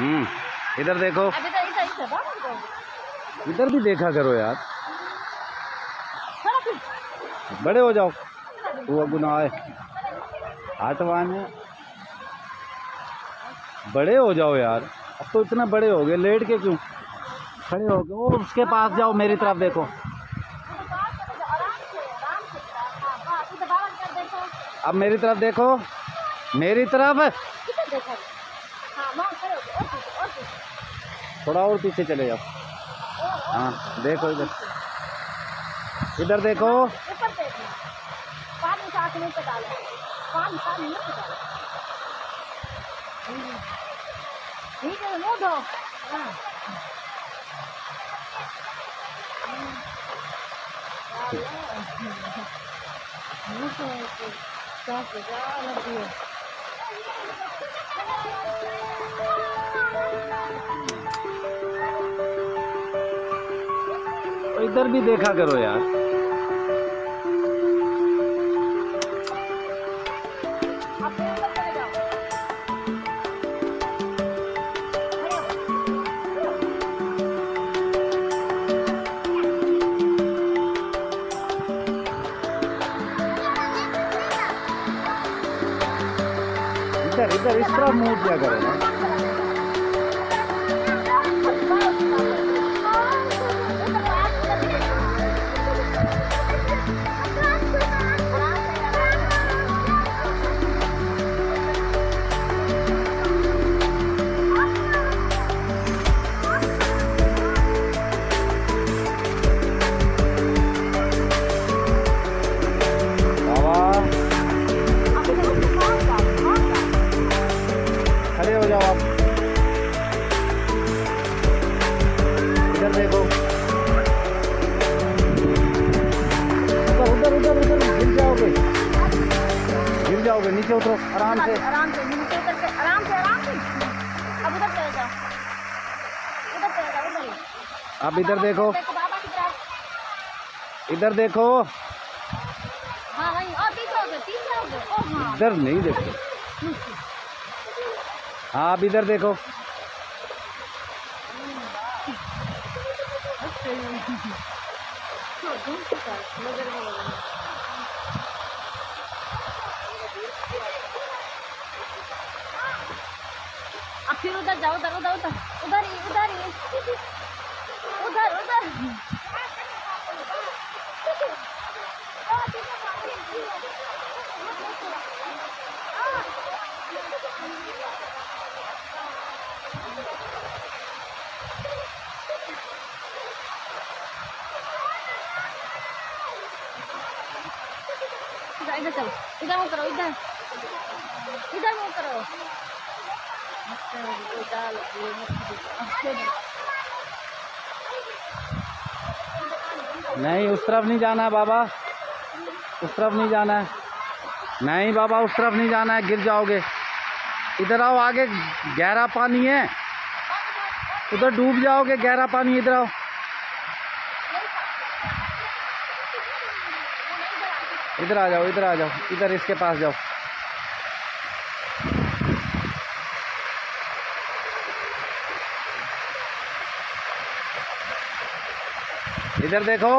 हम्म। इधर देखो। इधर इधर भी देखा करो यार। बड़े हो जाओ। वो गुनाह है। हटवाने बड़े हो जाओ यार। अब तो इतना बड़े हो गए। लेट के क्यों? खड़े हो गए। वो उसके पास जाओ। मेरी हाँ तरफ़ देखो। अब मेरी तरफ़ देखो। मेरी तरफ़ किधर देखो हाँ माँ खड़े हो गए और पीछे और पीछे थोड़ा और पीछे चले जाओ। हाँ देखो इधर। इधर देखो। ठीक। है मुँह धो हाँ मुँह से क्या से क्या इधर भी देखा करो यार। इधर इधर इस तरफ़ मुँह किया करो ना। जाओगे नीचे उतरो आराम से। आराम से नीचे उतर के आराम से आराम से। अब उधर चले जाओ। उधर चले जाओ उधर आप इधर देखो। इधर देखो। हाँ वहीं। और पीछे हो गए पीछे हो ओ हाँ। इधर नहीं देखो। हाँ आप इधर देखो। अब फिर उधर जाओ उधर उधर उधर उधर ही उधर ही उधर उधर इधर इधर चलो इधर मुँह करो इधर इधर मुँह करो नहीं, उस तरफ़ नहीं जाना है बाबा। उस तरफ़ नहीं जाना है। नहीं बाबा, उस तरफ़ नहीं जाना है। गिर जाओगे। इधर आओ, आगे गहरा पानी है। उधर डूब जाओगे, गहरा पानी इधर आओ। इधर आ जाओ, इधर आ जाओ। इधर इसके पास जाओ। इधर देखो।